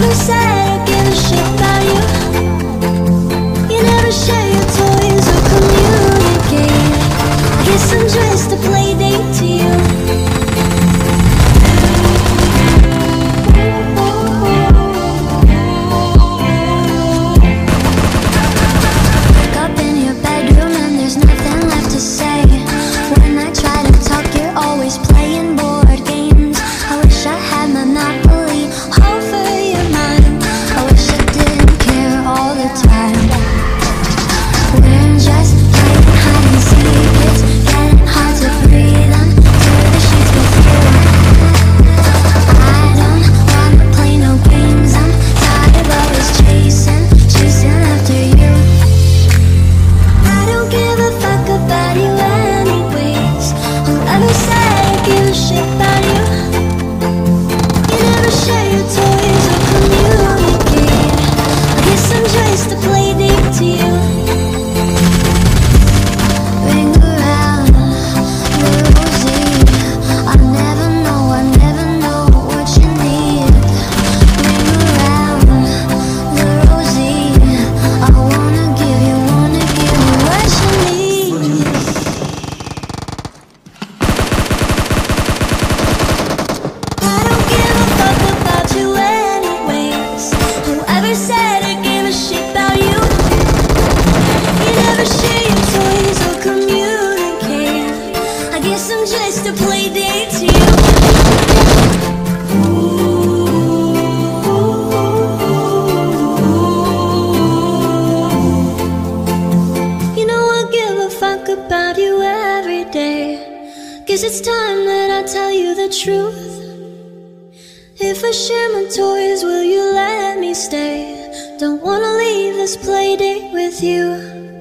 never said I give a shit guess I'm just a playdate to you. You know I give a fuck about you every day. Guess it's time that I tell you the truth. If I share my toys, will you let me stay? Don't wanna leave this playdate with you.